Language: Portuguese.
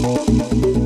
Música